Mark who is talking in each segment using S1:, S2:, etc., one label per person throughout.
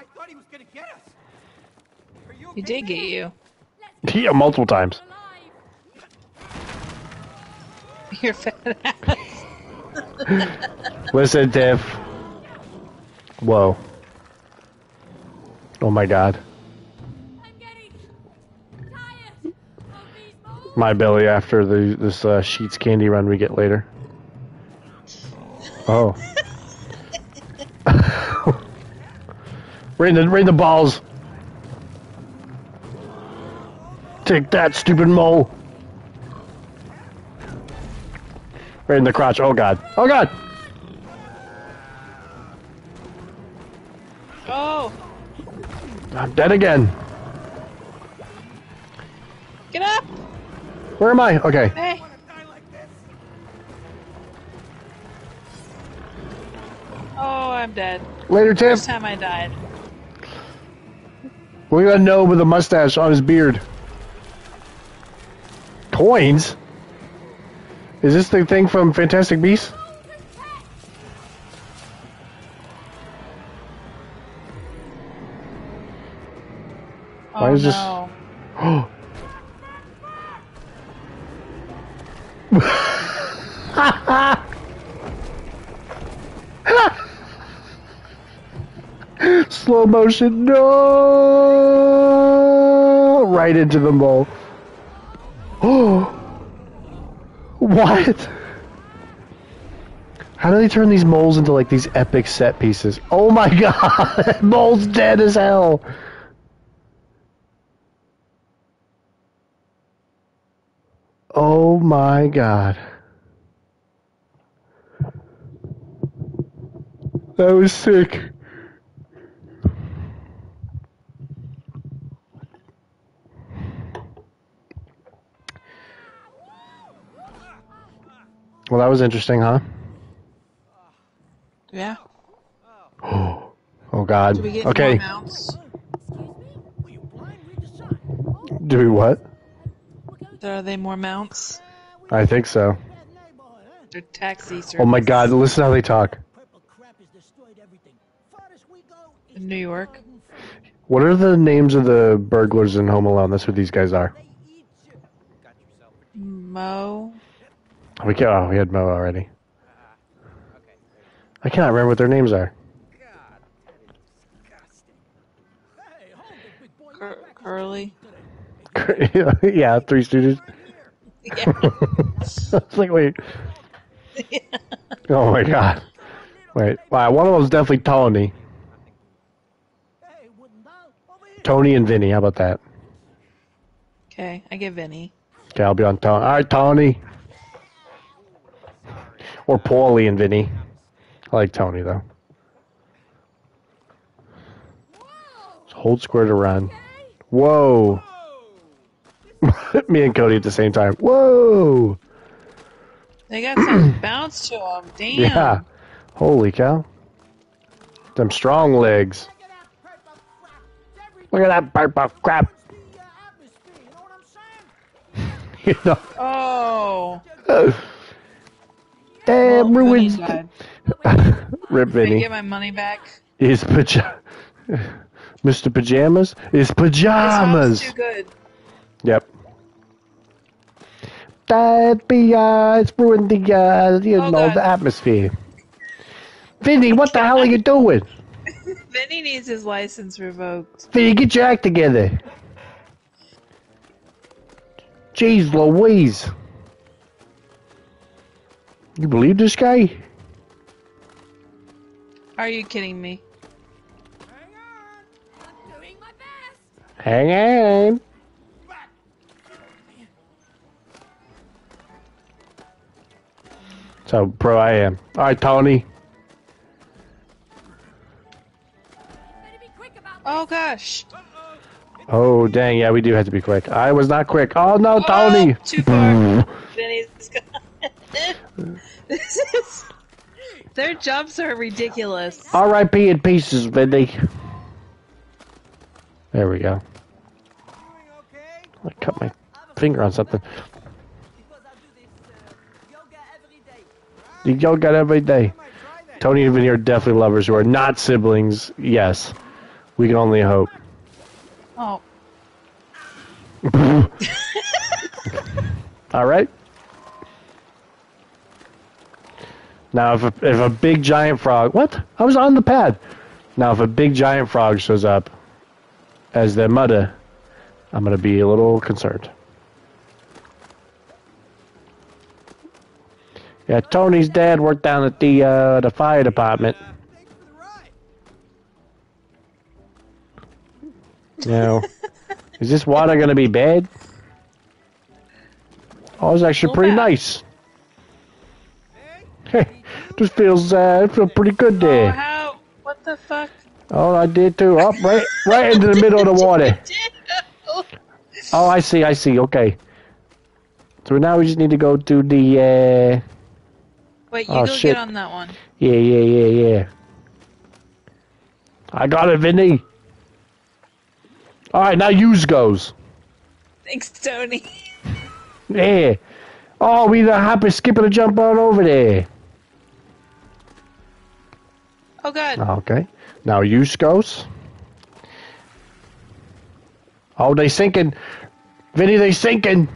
S1: I thought he was gonna get us. Are you
S2: He did get you.
S3: Yeah, multiple times.
S2: Your fat ass.
S3: Listen, Tiff. Whoa. Oh my god.
S4: I'm getting tired of these moles.
S3: My belly after the this uh, sheets candy run we get later. Oh. Rain the rain the balls. Take that, stupid mole. Right in the crotch. Oh god. Oh god.
S2: Oh,
S3: I'm dead again.
S2: get up!
S3: Where am I? Okay.
S2: Hey. Oh, I'm dead.
S3: Later, Tiff.
S2: First time I died.
S3: Look at that gnome with a mustache on his beard. Coins? Is this the thing from Fantastic Beasts?
S2: Oh
S3: Why is this-
S2: no.
S3: Slow motion, no! Right into the mole. Oh! What? How do they turn these moles into like these epic set pieces? Oh my god! Mole's dead as hell! Oh my god. That was sick. Well, that was interesting, huh?
S2: Yeah.
S3: Oh God.
S2: Do we get
S3: okay.
S2: more mounts?
S3: Do we what?
S2: Are they more mounts?
S3: I think so.
S2: They're taxi service.
S3: Oh my God! Listen how they talk.
S2: In New York.
S3: What are the names of the burglars in Home Alone? That's what these guys are.
S2: Mo.
S3: We can, oh, we had Mo already. I cannot remember what their names are.
S2: Cur- Curly.
S3: yeah, Three Stooges.
S2: Yeah.
S3: I was like, wait. Oh my God. Wait. Wow, one of them's definitely Tony. Tony and Vinny. How about that?
S2: Okay, I get Vinny.
S3: Okay, I'll be on Tony. All right, Tony. Or Paulie and Vinny. I like Tony though. Just hold square to run. Whoa. Me and Cody at the same time. Whoa.
S2: They got some bounce to them. Damn.
S3: Yeah. Holy cow. Them strong legs. Look at that purple crap. you know,
S2: Oh.
S3: damn
S2: Well, Vinny
S3: ruins.
S2: died.
S3: Rip
S2: Can I
S3: Vinny.
S2: get my money back?
S3: His paja- Mr. Pajamas? His
S2: pajamas. song's
S3: pajamas.
S2: too good.
S3: Yep. That be uh, it's ruined the uh, you
S2: Oh,
S3: know
S2: God.
S3: the atmosphere. Vinny, what the hell are you doing?
S2: Vinny needs his license revoked.
S3: Vinny, get your act together. Jeez Louise. You believe this guy?
S2: Are you kidding me?
S4: Doing my best.
S3: Hang on. How pro I am. All right, Tony.
S4: Better be quick about
S2: Oh gosh.
S3: Oh, dang. Yeah, we do have to be quick. I was not quick. Oh, no, Tony.
S2: Oh, too far. Vinny's gone. this is. Their jumps are ridiculous.
S3: R.I.P. in pieces, Vinny. There we go. I cut my finger on something. The yoga every day. Tony and Vinny are definitely lovers who are not siblings. Yes. We can only hope.
S2: Oh,
S3: All right. Now, if a, if a big giant frog, what? I was on the pad. Now, if a big giant frog shows up as their mother, I'm gonna be a little concerned. Yeah, Tony's dad worked down at the uh, the fire department.
S1: Thanks for the ride.
S3: Now, is this water gonna be bad? Oh, it's actually pretty nice. This feels uh, it feel pretty good
S2: oh,
S3: there.
S2: how? What the fuck?
S3: Oh, I did too. Oh, right, right into the middle of the water. Oh, I see, I see. Okay. So now we just need to go to the. Uh,
S2: Wait, you
S3: Oh,
S2: go
S3: shit.
S2: get on that one.
S3: yeah, yeah, yeah, yeah. I got it, Vinny. All right, now use goes.
S2: Thanks, Tony.
S3: Yeah. Oh, we the happy skipping a jump on over there.
S2: Oh god.
S3: Okay. Now use goes. Oh, they sinking. Vinny, they sinking.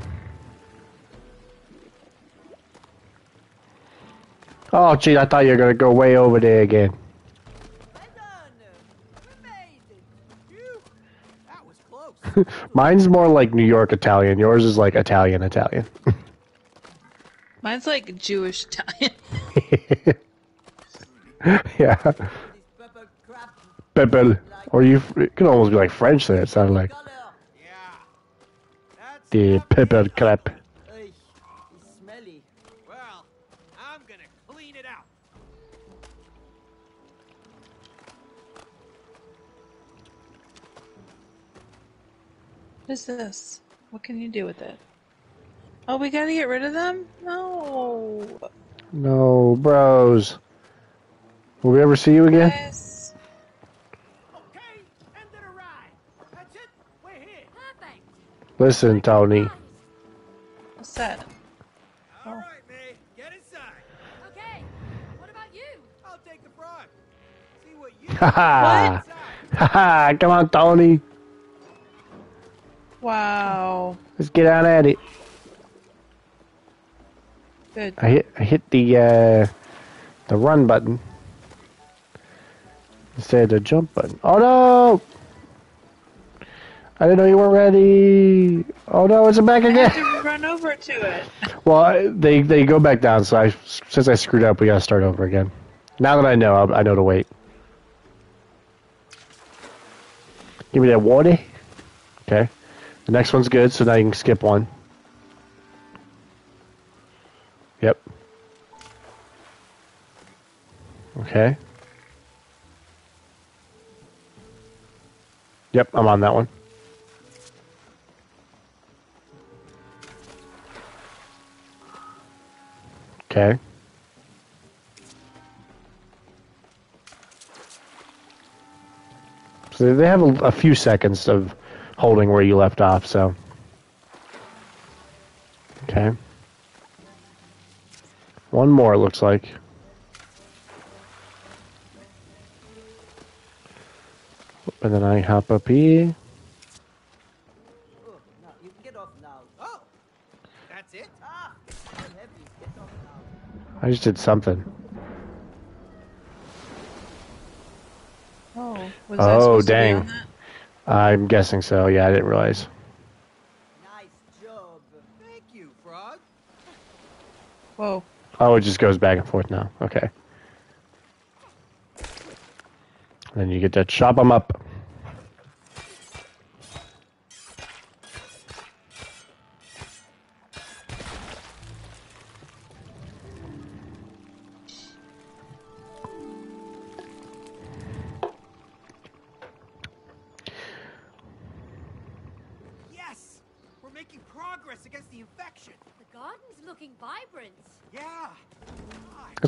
S3: Oh, gee, I thought you were going to go way over there again.
S1: well done. We made it. Phew, that was close.
S3: Mine's more like New York Italian. Yours is like Italian Italian.
S2: Mine's like Jewish Italian.
S3: yeah.
S1: this pepper crap
S3: Pepper. Or you it could almost be like French there, it sounded like.
S1: color. Yeah. That's
S3: The
S1: not
S3: pepper crap.
S1: Ugh. Well, I'm gonna clean it out.
S2: What is this? What can you do with it? Oh, we gotta get rid of them? No.
S3: No, bros. Will we ever see you again?
S2: Guys.
S1: Okay, end of the ride. That's it. We're here.
S4: Perfect.
S3: Listen, Tony.
S2: What's that?
S1: All right, May. Get inside.
S4: Okay. What about you?
S1: I'll take the frog. See what you
S3: Haha.
S1: inside.
S3: Haha. Come on, Tony.
S2: Wow.
S3: Let's get on at it.
S2: Good.
S3: I hit I hit the uh the run button instead of the jump button. Oh no! I didn't know you weren't ready. Oh no, it's back
S2: I
S3: again.
S2: had to run over to it.
S3: Well, I- they they go back down. So I since I screwed up, we gotta start over again. Now that I know, I, I know to wait. Give me that water. Okay. The next one's good, so now you can skip one. Yep. Okay. Yep, I'm on that one. Okay. So they have a, a few seconds of holding where you left off, so. Okay. One more, looks like. And then I hop up here.
S1: Oh, no, you can get off now. Oh, that's it? Ah, I'm heavy. Get off now.
S3: I just did something.
S2: Oh, was I
S3: Oh,
S2: to be
S3: dang.
S2: on that?
S3: I'm guessing so. Yeah, I didn't realize.
S1: Nice job. Thank you, frog.
S2: Whoa.
S3: Oh, it just goes back and forth now. Okay. Then you get to chop them up.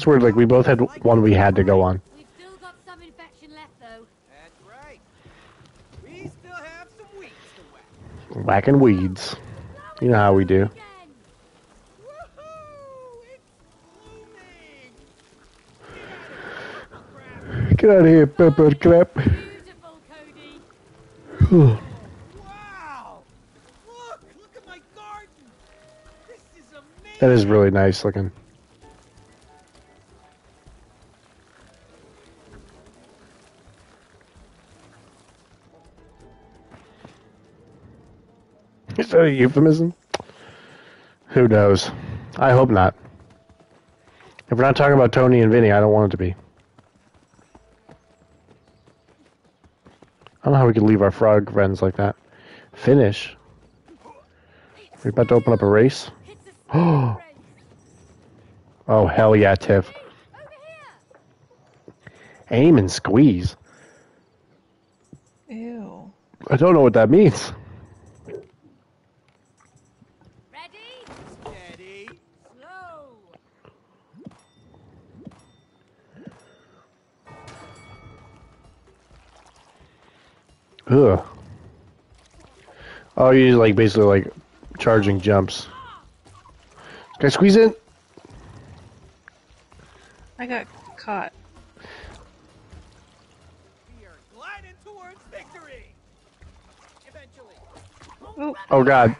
S3: That's. Like we both had one we had to go on.
S4: We've still got some infection left, though.
S1: That's right. We still have some weeds to whack.
S3: Whacking weeds. You know how we do.
S4: Again.
S1: Woohoo! It's blooming.
S3: Get out of here, pepper crap.
S4: Beautiful, Cody.
S1: Wow! Look! Look at my garden! This is amazing!
S3: That is really nice looking. Is that a euphemism? Who knows? I hope not. If we're not talking about Tony and Vinny, I don't want it to be. I don't know how we could leave our frog friends like that. Finish. We're about to open up a race.
S4: It's a speed race.
S3: Oh hell yeah, Tiff. Aim and squeeze.
S2: Ew.
S3: I don't know what that means. Ugh. Oh, you like basically like charging jumps. Can I squeeze in?
S2: I got caught.
S1: We are gliding towards victory! Eventually.
S2: Oh,
S3: Oh god.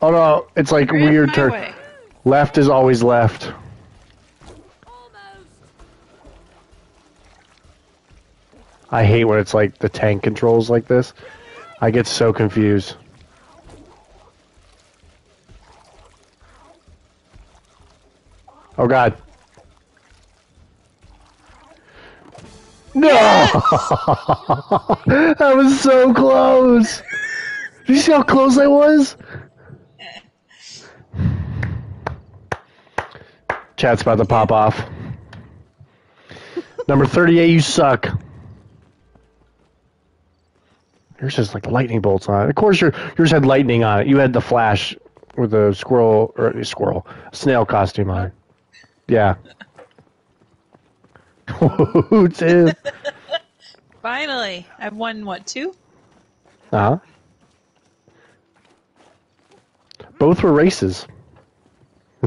S3: Oh no, it's like
S2: you're
S3: weird
S2: my
S3: turn. Left is always left. I hate when it's like the tank controls like this. I get so confused. Oh god. No! that was so close! Did you see how close I was? Chat's about to pop off. Number 38, you suck. Yours has like lightning bolts on it. Of course, your yours had lightning on it. You had the flash with a squirrel or a squirrel snail costume on. it. Yeah. Two.
S2: Finally, I've won what two?
S3: Uh huh. Both were races.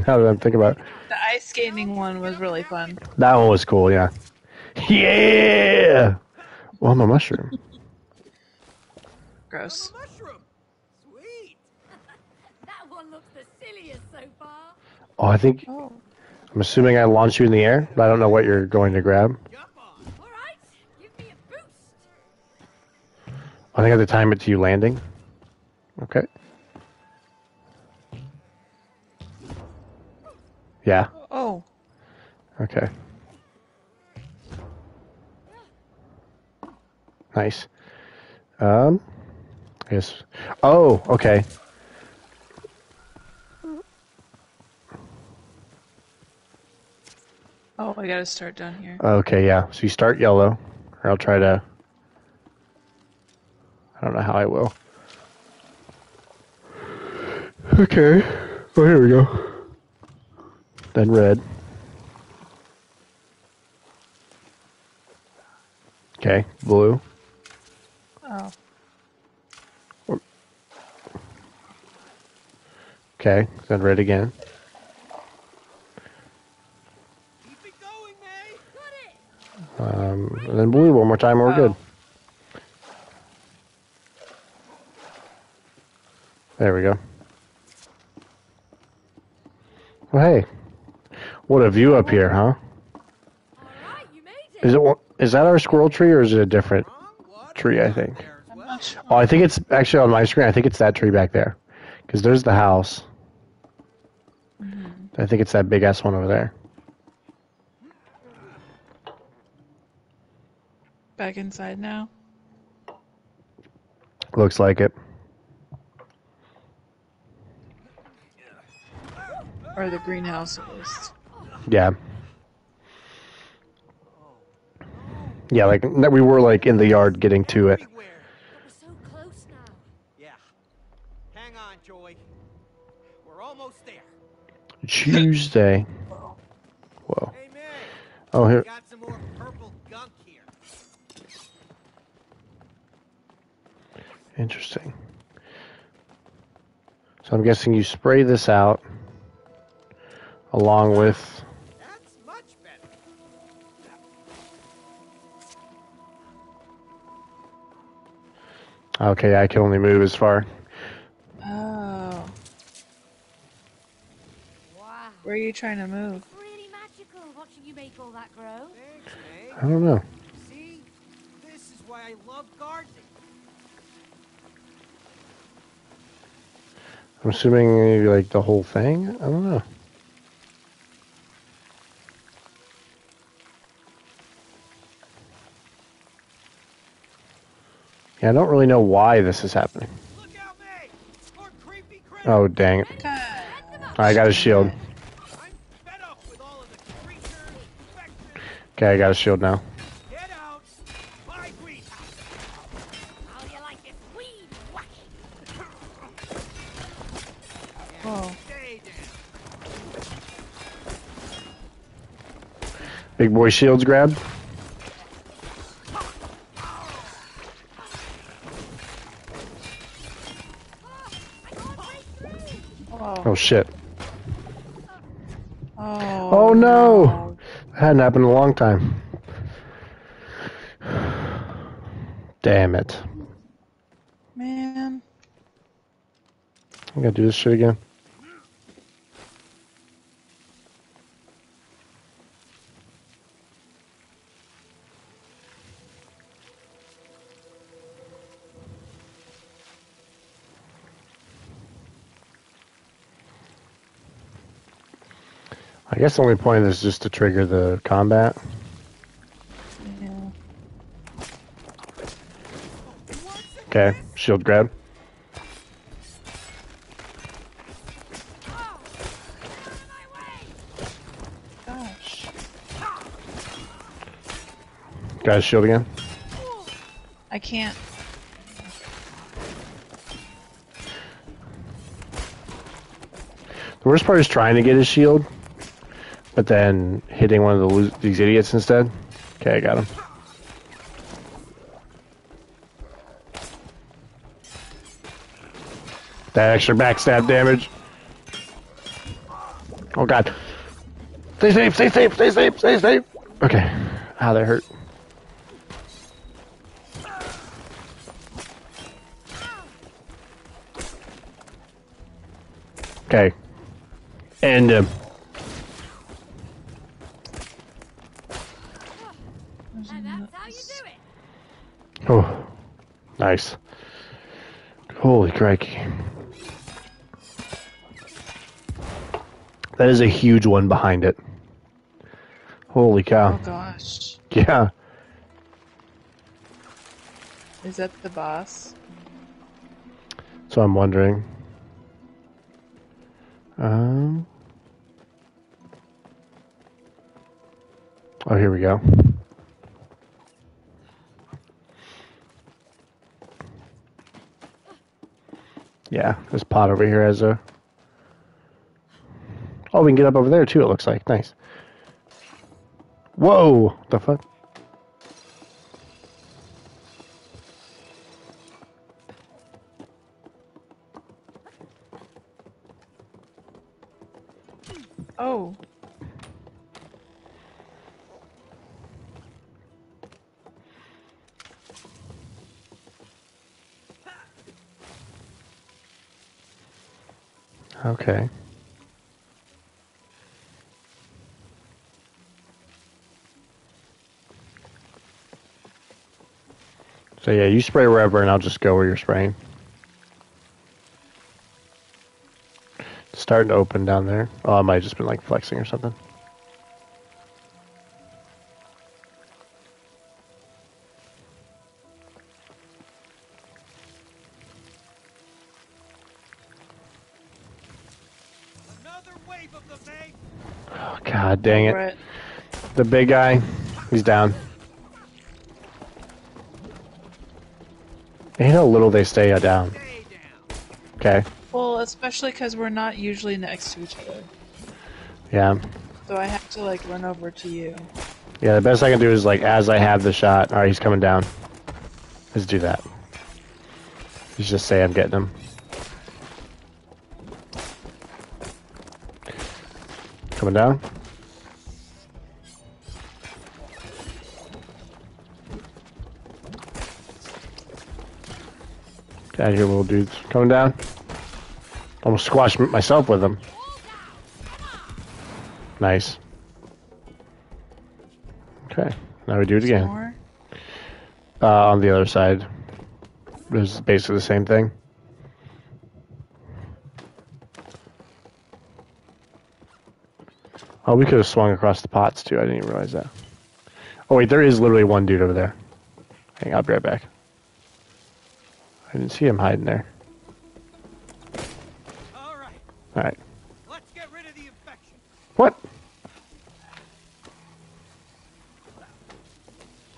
S3: Now that I'm thinking about it.
S2: The ice skating one was really fun.
S3: That one was cool, yeah. Yeah! Well, I'm a mushroom.
S2: Gross.
S1: Mushroom! Sweet!
S4: That one looks the silliest so far.
S3: Oh, I think,
S2: Oh.
S3: I'm assuming I launch you in the air, but I don't know what you're going to grab.
S1: Jump!
S4: All right. Give me a boost.
S3: I think I have to time it to you landing. Okay. Yeah.
S2: Oh.
S3: Okay. Nice. Um. Guess. Oh. Okay.
S2: Oh, I gotta start down here.
S3: Okay. Yeah. So you start yellow, or I'll try to. I don't know how I will. Okay. Oh, here we go. Then red. Okay, blue.
S2: Oh.
S3: Okay, then red again.
S1: Going, May!
S4: Got it.
S3: Um, and then blue one more time, and we're good. There we go. Well, hey, what a view up here, huh?
S4: All right. You made it.
S3: Is is that our squirrel tree or is it a different? Tree, I think.
S1: there as
S2: I'm
S1: well.
S2: not sure.
S3: Oh, I think it's actually on my screen. I think it's that tree back there, because there's the house. Mm-hmm. I think it's that big ass one over there.
S2: Back inside now.
S3: Looks like it.
S2: Or the greenhouse at least.
S3: Yeah. Yeah, like that we were like in the yard getting to it. Tuesday. Whoa. Oh, here.
S1: Got some more purple gunk here.
S3: Interesting. So I'm guessing you spray this out along with.
S1: That's much better.
S3: Okay, I can only move as far.
S2: Oh.
S4: Wow.
S2: Where are you trying to move?
S4: Really magical watching you make all that grow.
S1: Thanks,
S3: I don't know.
S1: See? This is why I love gardening.
S3: I'm assuming maybe like the whole thing. I don't know. Yeah, I don't really know why this is happening.
S1: Look out, May! More creepy critters!
S3: Oh, dang it. I got a shield.
S1: I'm fed up with all of the creatures, infections.
S3: Okay, I got a shield now.
S1: Get out! My greenhouse!
S4: How you like this weed whacking?
S1: Oh. Whoa.
S3: Big boy shields grabbed.
S4: I can't break through.
S2: Whoa.
S3: Oh shit.
S2: Oh,
S3: Oh no! That hadn't happened in a long time. Damn it.
S2: Man.
S3: I gotta do this shit again. Guess the only point is just to trigger the combat.
S2: Yeah.
S3: Okay, shield grab.
S4: Get out of my way.
S2: Gosh.
S3: Got his shield again.
S2: I can't.
S3: The worst part is trying to get his shield, but then hitting one of the, these idiots instead. Okay, I got him. That extra backstab damage. Oh god. Stay safe, stay safe, stay safe, stay safe. Okay. Ah, that hurt. Okay. End him.
S4: And that's how you do it.
S3: Oh, Holy crikey. That is a huge one behind it. Holy cow.
S2: Oh gosh.
S3: Yeah.
S2: Is that the boss?
S3: So I'm wondering. Um. Oh, here we go. Yeah, this pot over here has a. Oh, we can get up over there too. It looks like nice. Whoa! The fuck? So yeah, you spray wherever, and I'll just go where you're spraying. It's starting to open down there. Oh, I might have just been like flexing or something.
S1: Another wave of the May!
S3: Oh, God dang it.
S2: Brett.
S3: The big guy, he's down. You know how little they stay uh, down. Okay.
S2: Well, especially because we're not usually next to each other.
S3: Yeah.
S2: So I have to like run over to you.
S3: Yeah, the best I can do is like as I have the shot. All right, he's coming down. Let's do that. Let's just say I'm getting him. Coming down. Get out of here, little dudes. Coming down. Almost squashed myself with them. Nice. Okay, now we do it again. Uh, on the other side. It was basically the same thing. Oh, we could have swung across the pots too. I didn't even realize that. Oh wait, there is literally one dude over there. Hang on, I'll be right back. I didn't see him hiding there.
S5: All right,
S3: Alright.
S5: let's get rid of the infection.
S3: What?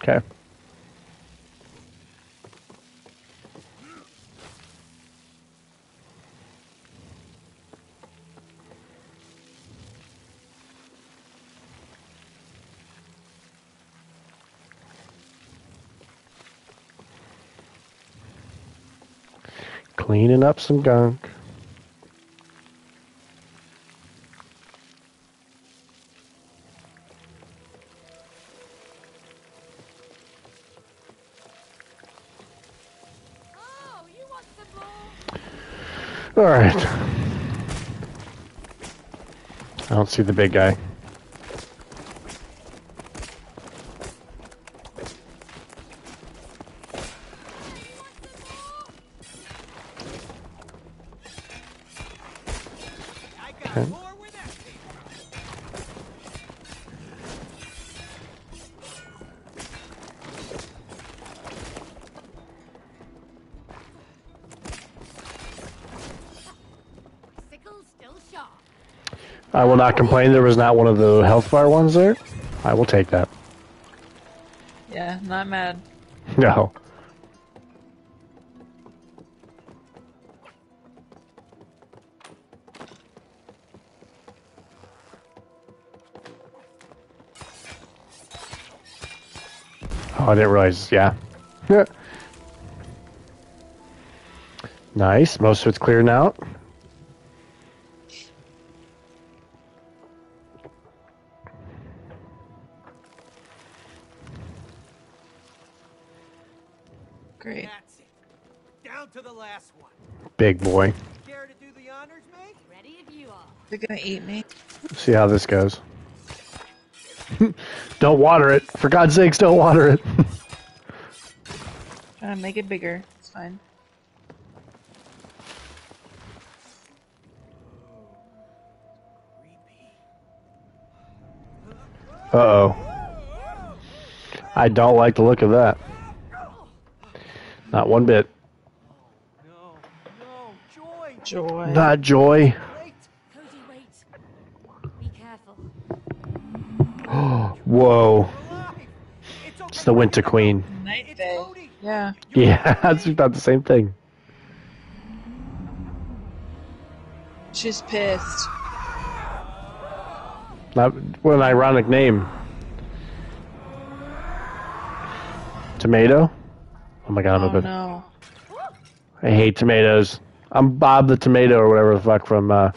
S3: Okay. Cleaning up some gunk. All right. I don't see the big guy. Not complain. There was not one of the health bar ones there. I will take that.
S2: Yeah, not mad.
S3: No. Oh, I didn't realize. Yeah. Yeah. nice. Most of it's cleared out.
S4: You are.
S2: They're gonna eat me.
S3: See how this goes. don't water it. For God's sakes, don't water it.
S2: Trying to make it bigger. It's fine.
S3: Uh oh. I don't like the look of that. Not one bit.
S5: No, no, Joy.
S2: Joy.
S3: Not joy.
S5: Wait.
S4: Cody, wait. Be careful.
S3: Whoa.
S5: It's,
S3: the Winter Queen.
S2: Night
S5: It's
S2: Yeah.
S3: Yeah, that's about the same thing.
S2: She's pissed.
S3: Not, what an ironic name. Tomato? Oh my god, I'm
S2: Oh
S3: a bit.
S2: no.
S3: I hate tomatoes. I'm Bob the Tomato or whatever the fuck from uh,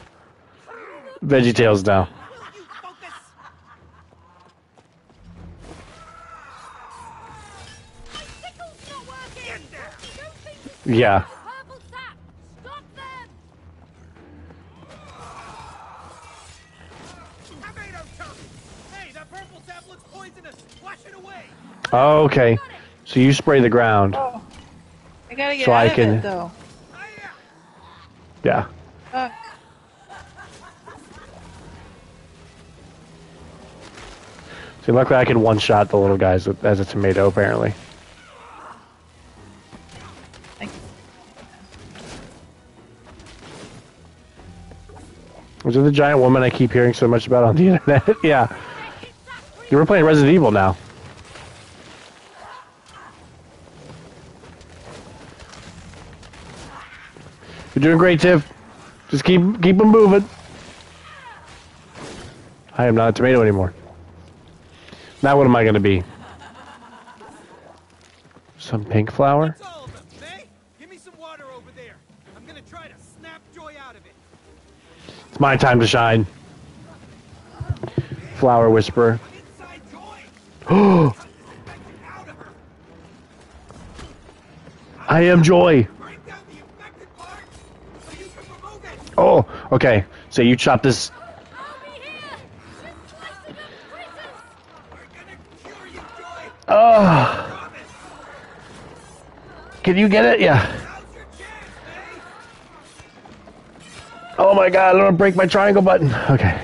S3: Veggie Tales now.
S5: You focus.
S4: Sickle's not working.
S5: Get down.
S4: Don't think you
S3: Yeah.
S4: purple sap. Stop them.
S5: Tomato chunk. Hey, that purple sap looks poisonous. Wash it away.
S3: Oh, okay. So you spray the ground.
S2: Oh. I gotta get
S3: So
S2: out
S3: I
S2: of
S3: can-
S2: it though.
S5: Hiya.
S3: Yeah.
S2: Fuck.
S3: See, luckily I can one shot the little guys with, as a tomato, apparently.
S2: I-
S3: Was it the giant woman I keep hearing so much about on the internet? yeah. You were playing Resident Evil now. You're doing great, Tiff. Just keep keep them moving. I am not a tomato anymore. Now what am I going to be? Some pink flower?
S5: That's all of them. May, give me some water over there. I'm gonna try to snap Joy out of it.
S3: It's my time to shine. Flower whisperer.
S5: Inside Joy. Infection out of her.
S3: I am joy. Oh, okay. So you chop this. Oh, can you get it? Yeah. Oh my god, I'm gonna break my triangle button. Okay.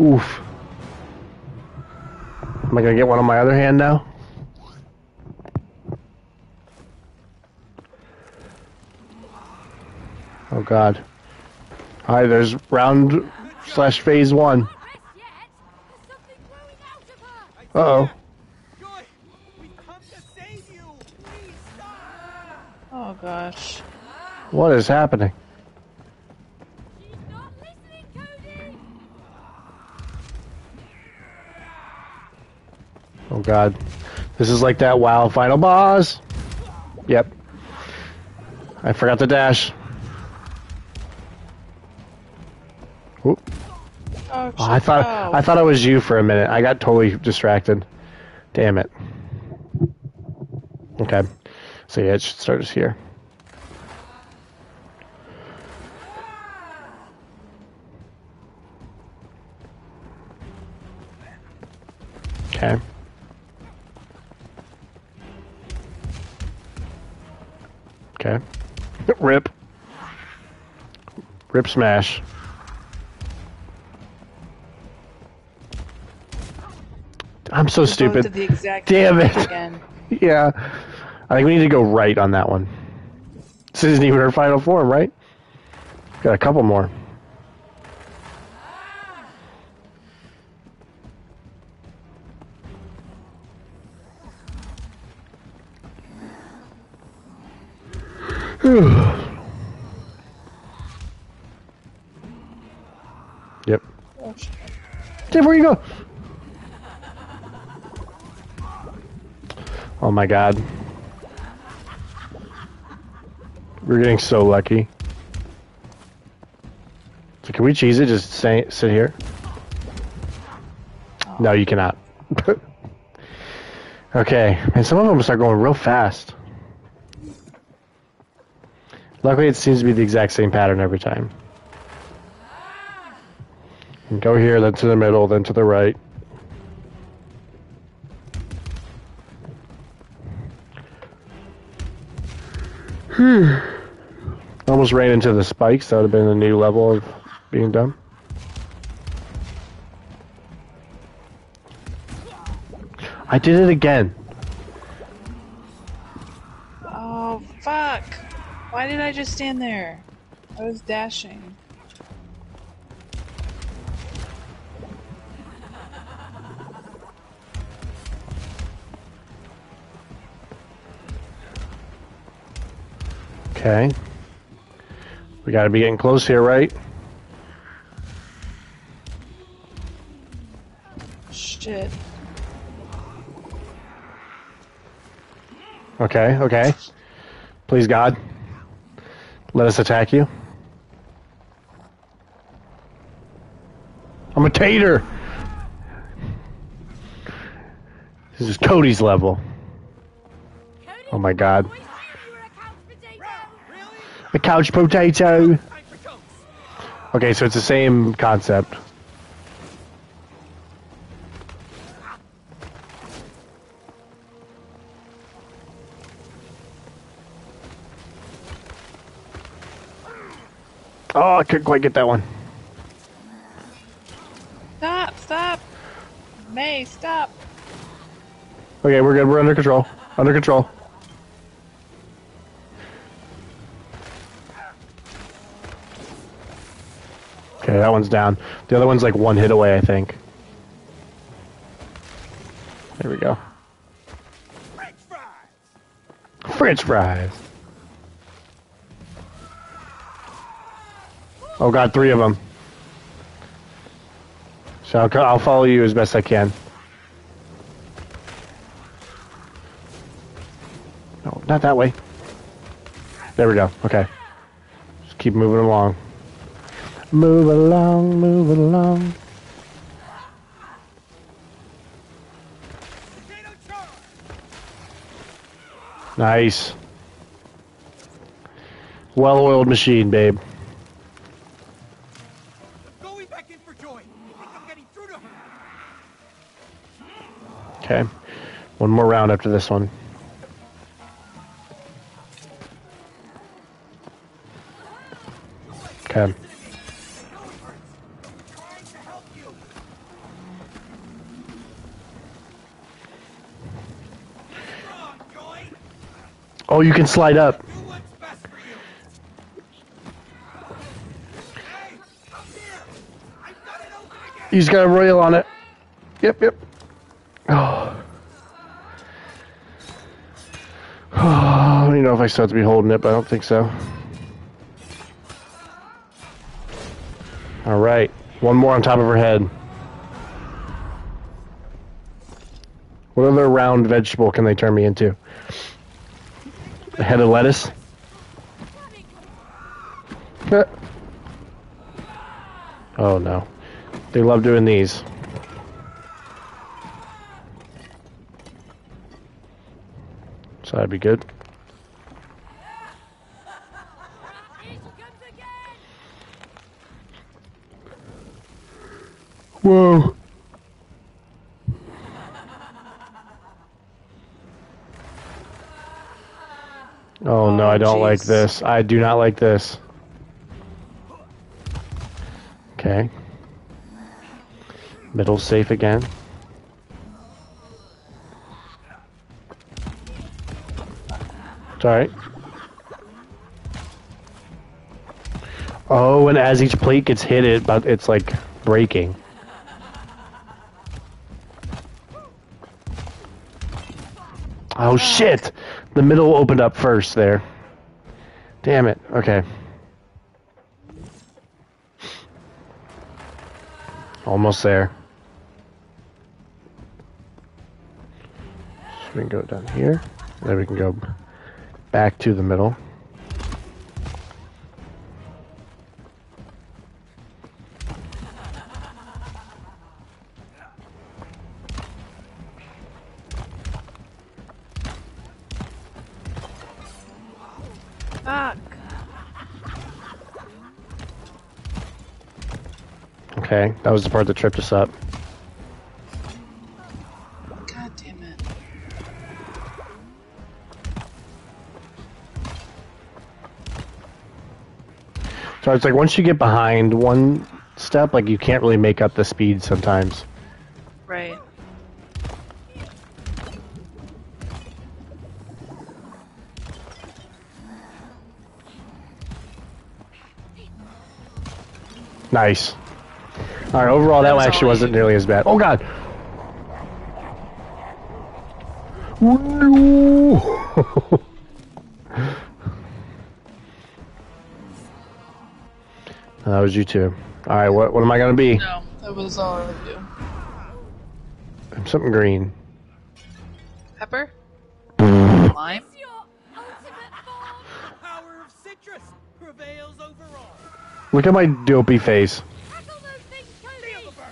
S3: Oof. Am I gonna get one on my other hand now? Oh god. Hi, there's round slash phase one.
S4: Not rest yet. There's something growing out of her.
S3: Uh oh.
S5: Joy, we've come to save you. Please stop.
S2: Oh gosh.
S3: What is happening?
S4: She's not listening, Cody.
S3: Oh god. This is like that WoW final boss. Yep. I forgot to dash.
S2: Oh,
S3: Oh, I thought
S2: oh.
S3: I thought it was you for a minute. I got totally distracted. Damn it. Okay. So yeah, it should start us here. Okay. Okay. Rip. Rip smash. I'm so
S2: We
S3: stupid.
S2: the exact
S3: Damn it.
S2: Again.
S3: Yeah. I think we need to go right on that one. This isn't even our final form, right? Got a couple more. yep.
S2: Oh, shit.
S3: Dave, where you go? Oh my god. We're getting so lucky. So can we cheese it? Just say, sit here? No, you cannot. okay. And some of them start going real fast. Luckily, it seems to be the exact same pattern every time. Go here, then to the middle, then to the right. Hmm. Almost ran into the spikes. That would have been a new level of being dumb. I did it again.
S2: Oh fuck! Why did I just stand there? I was dashing.
S3: Okay. We gotta be getting close here, right?
S2: Shit.
S3: Okay, okay. Please, God. Let us attack you. I'm a tater! This is Cody's level. Oh my god.
S5: Really?
S3: A couch potato!
S5: Time for toast.
S3: Okay, so it's the same concept. Oh, I couldn't quite get that one.
S2: Stop! Stop! May, stop!
S3: Okay, we're good. We're under control. Under control. That one's down. The other one's like one hit away, I think. There we go.
S5: French fries.
S3: Oh god, three of them. So I'll, I'll follow you as best I can. No, not that way. There we go. Okay. Just keep moving along. Move along, move along. Nice. Well-oiled machine, babe.
S5: Going back in for Joy. I think I'm getting through to her.
S3: Okay. One more round after this one. Okay.
S5: You
S3: can slide up. He's got a royal on it. Yep, yep. Oh. I don't even know if I still have to be holding it, but I don't think so. All right. One more on top of her head. What other round vegetable can they turn me into? A head of lettuce? Oh no. They love doing these. So that'd be good.
S4: Here she comes again!
S3: Whoa. Oh no,
S2: Oh,
S3: I don't like this. I do not like this. Okay. Middle safe again. It's alright. Oh, and as each plate gets hit, it but it's like breaking. Oh shit! The middle opened up first there. Damn it. Okay. Almost there. So we can go down here. Then we can go back to the middle. Okay, that was the part that tripped us up.
S2: God damn it.
S3: So it's like once you get behind one step, like you can't really make up the speed sometimes.
S2: Right.
S3: Nice. All right, overall that,
S2: That
S3: one actually wasn't
S2: needed.
S3: nearly as bad. Oh god. Oh, no. that was you too. All right, what what am I gonna be?
S2: No, that was all I would do.
S3: I'm something green.
S2: Pepper? Lime?
S4: It's your ultimate form!
S5: The power of citrus prevails over all.
S3: Look at my dopey face.
S4: Tackle those things,
S5: Feel
S4: Cody!
S5: the burn.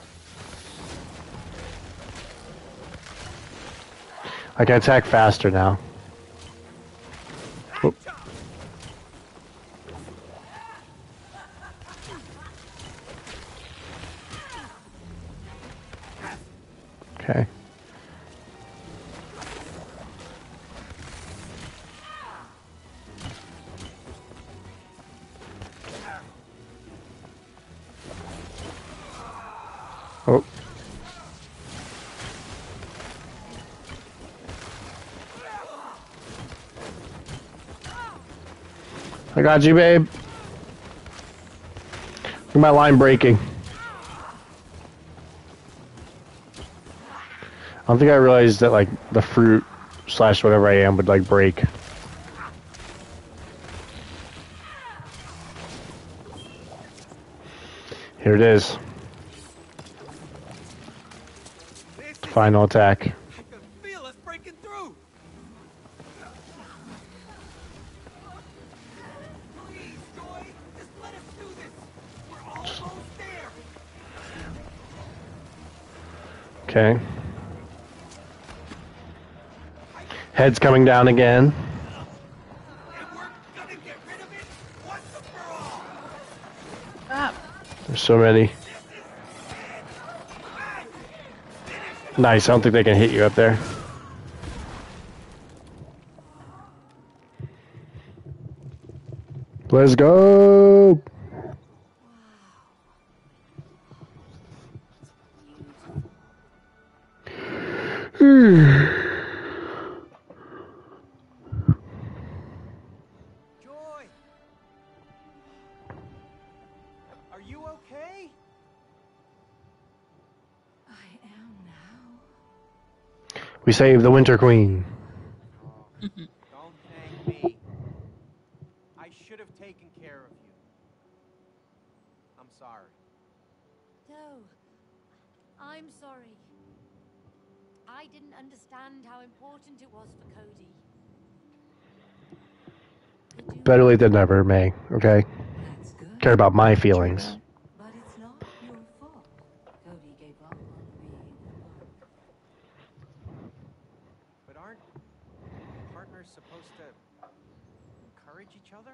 S3: I can attack faster now. Oh. Okay. I got you, babe. Look at my line breaking. I don't think I realized that like the fruit slash whatever I am would like break. Here it is. Final attack. Okay. Head's coming down again.
S5: There's
S3: so many. Nice, I don't think they can hit you up there. Let's go! We saved the Winter Queen.
S5: Don't thank me. I should have taken care of you. I'm sorry.
S4: No, I'm sorry. I didn't understand how important it was for Cody.
S3: Better late than never, May. Okay? Care about my feelings.
S6: But it's not your fault. Cody gave up on being a partner.
S5: But aren't partners supposed to encourage each other?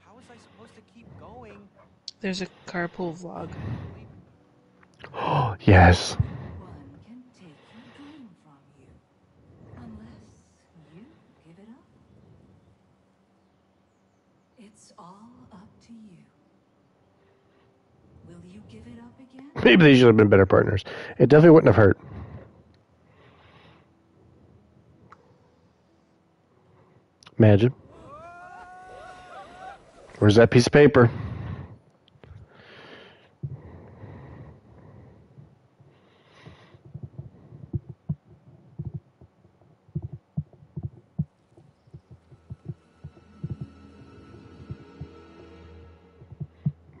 S5: How was I supposed to keep going?
S2: There's a carpool vlog.
S3: yes.
S6: One can take your dream from you. Unless you give it up. It's all up to you. Will you give it up yes.
S3: Maybe they should have been better partners. It definitely wouldn't have hurt. Imagine. Where's that piece of paper?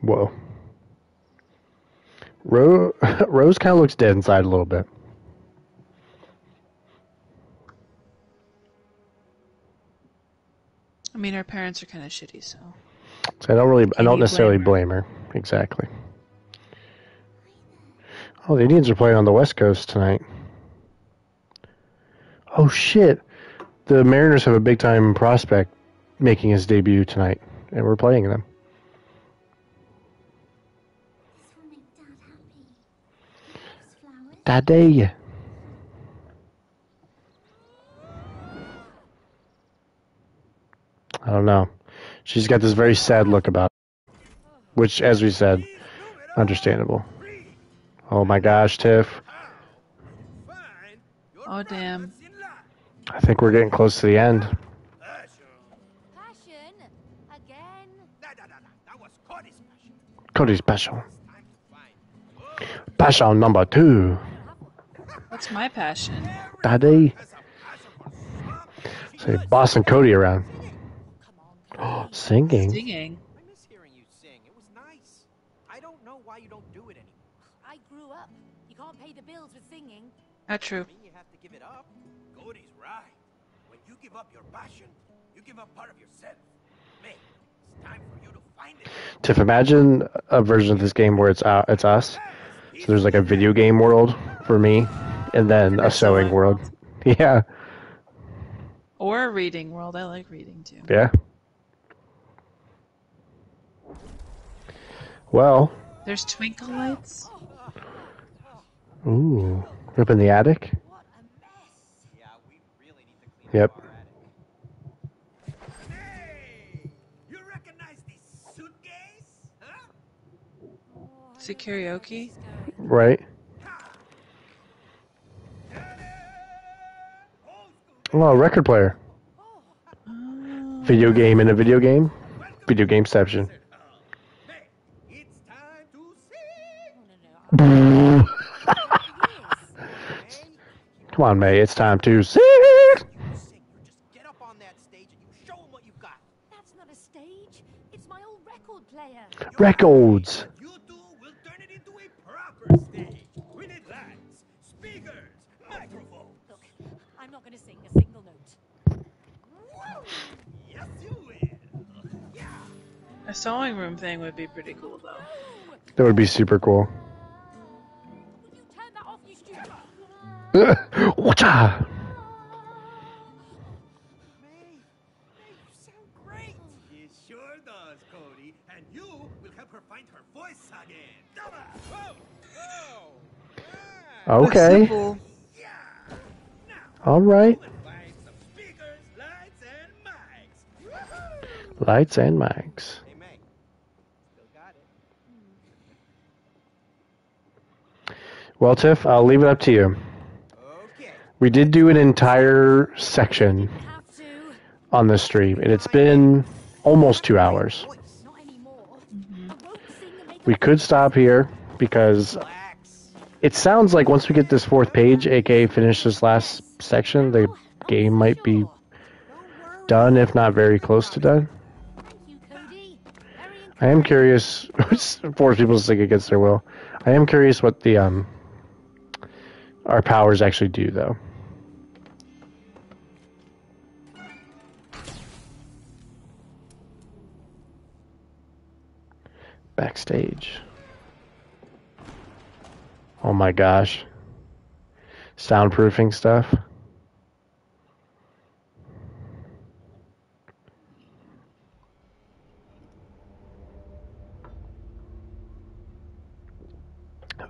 S3: Whoa. Rose, Rose kind of looks dead inside a little bit.
S2: I mean, her parents are kind of shitty, so.
S3: So I don't really, I don't necessarily
S2: blame
S3: blame her. Exactly. Oh, the Indians are playing on the West Coast tonight. Oh shit! The Mariners have a big time prospect making his debut tonight, and we're playing them.
S7: Loves.
S3: Daddy. I don't know. She's got this very sad look about it, which, as we said, understandable. Oh my gosh, Tiff.
S2: Oh, damn.
S5: problems in life.
S3: I think we're getting close to the end.
S5: Cody's passion.
S3: Special.
S5: It's time to find.
S3: Passion number two.
S2: What's my passion?
S3: Daddy.
S5: Has a passion for something.
S3: Say boss and Cody around.
S4: Come on, Cody.
S3: Singing.
S2: Singing.
S5: I miss hearing you sing. It was nice. I don't know why you don't do it anymore.
S4: I grew up. You can't pay the bills with singing.
S2: Not true.
S5: You have to give it up. Cody's right. When you give up your passion, you give up part of yourself. May, it's time for you to find it.
S3: Tiff, imagine a version of this game where it's uh, it's us. So there's like a video game world for me, and then a sewing world. Yeah,
S2: Or a reading world. I like reading too.
S3: yeah. Well,
S2: There's twinkle lights.
S3: ooh, up in the attic.
S4: What a mess.
S5: Yeah, really need to clean
S3: Yep.
S5: up our attic. Hey! You recognize this suitcase? Huh?
S2: Is it karaoke?
S3: Right. Oh, a record player. Video game in a video game. Video game section. May. it's time to sing!
S4: No, going to sing a single note.
S5: Yes, you will. Yeah.
S2: A sewing room thing would be pretty cool, though.
S3: That would be super cool.
S4: You.
S3: Okay. All right.
S1: Speakers, lights, and mics.
S3: Lights and mics.
S5: Hey, May.
S1: Still got it.
S3: Well, Tiff, I'll leave it up to you.
S1: Okay.
S3: We did do an entire section on this stream, and it's been almost two hours.
S1: Voice.
S4: Not anymore. I won't sing and make
S3: We could stop here because it sounds like once we get this fourth page, aka finish this last section, the game might be done, if not very close to done. I am curious. force people to sing against their will. I am curious what the um our powers actually do, though. Backstage. Oh my gosh. Soundproofing stuff.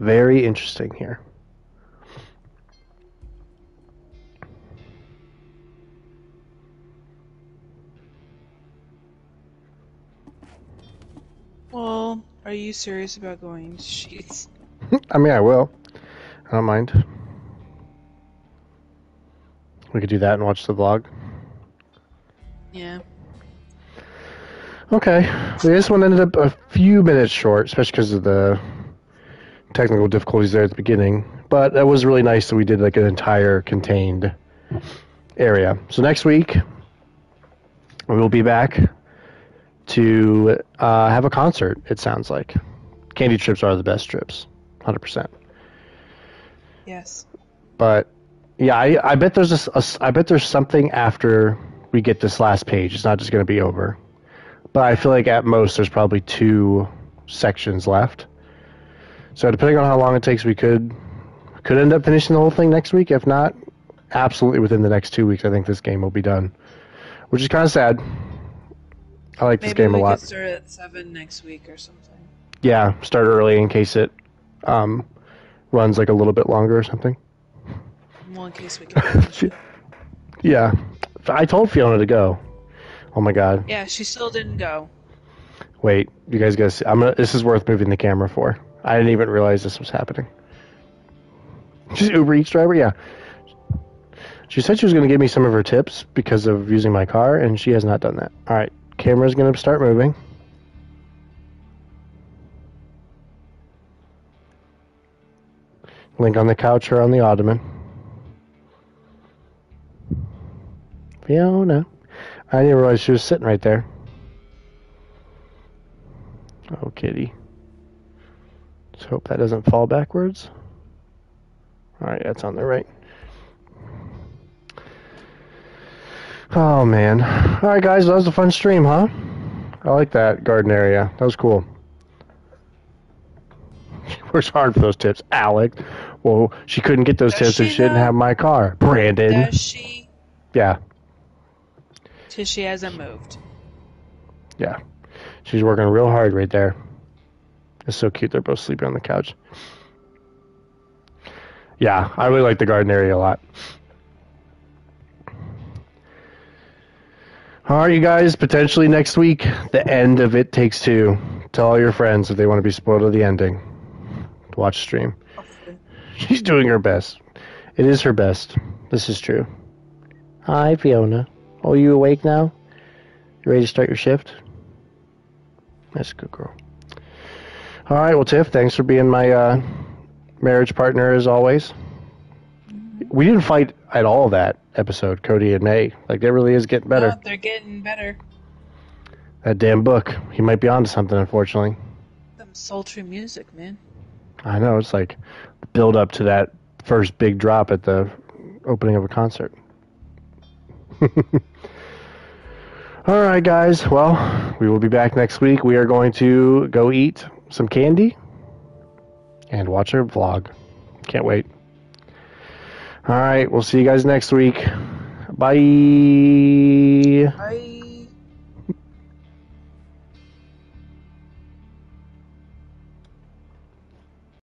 S3: Very interesting here.
S2: Well, are you serious about going to sheets?
S3: I mean, I will. I don't mind. We could do that and watch the vlog.
S2: Yeah.
S3: Okay. This one ended up a few minutes short, especially because of the technical difficulties there at the beginning. But that was really nice that we did like an entire contained area. So next week we will be back to uh, have a concert. It sounds like candy trips are the best trips, hundred percent.
S2: Yes.
S3: But yeah, I, I bet there's a a I bet there's something after we get this last page. It's not just going to be over. But I feel like at most there's probably two sections left. So depending on how long it takes, we could could end up finishing the whole thing next week. If not, absolutely within the next two weeks, I think this game will be done. Which is kind of sad. I like this
S2: Maybe
S3: game a lot.
S2: Maybe we could start at seven next week or something.
S3: Yeah, start early in case it um, runs like a little bit longer or something.
S2: Well, in case we can.
S3: Yeah, I told Fiona to go. Oh my god!
S2: yeah, she still didn't go.
S3: Wait, you guys gotta see. I'm gonna. This is worth moving the camera for. I didn't even realize this was happening. She's Uber Eats driver. Yeah. She said she was gonna give me some of her tips because of using my car, and she has not done that. All right, camera's gonna start moving. Link on the couch or on the ottoman. Fiona. I didn't realize she was sitting right there. Oh, kitty. Let's hope that doesn't fall backwards. Alright, that's on the right. Oh, man. Alright, guys, that was a fun stream, huh? I like that garden area. That was cool. She works hard for those tips. Alec. Well, she couldn't get those
S2: Does
S3: tips if
S2: she,
S3: she didn't have my car. Brandon.
S2: Does she?
S3: Yeah,
S2: Till she hasn't moved.
S3: yeah. She's working real hard right there. It's so cute. They're both sleeping on the couch. Yeah, I really like the garden area a lot. All right, you guys. Potentially next week, the end of It Takes Two. Tell all your friends if they want to be spoiled of the ending. Watch stream. She's doing her best. It is her best. This is true. Hi, Fiona. Oh, you awake now? You ready to start your shift? That's a good girl. All right, well, Tiff, thanks for being my uh, marriage partner as always. We didn't fight at all that episode, Cody and May. Like, that really is getting better.
S2: Oh, they're getting better.
S3: That damn book. He might be onto something, unfortunately.
S2: Some sultry music, man.
S3: I know, it's like the build up to that first big drop at the opening of a concert. All right, guys. Well, we will be back next week. We are going to go eat some candy and watch our vlog. Can't wait. All right, we'll see you guys next week. Bye.
S2: Bye.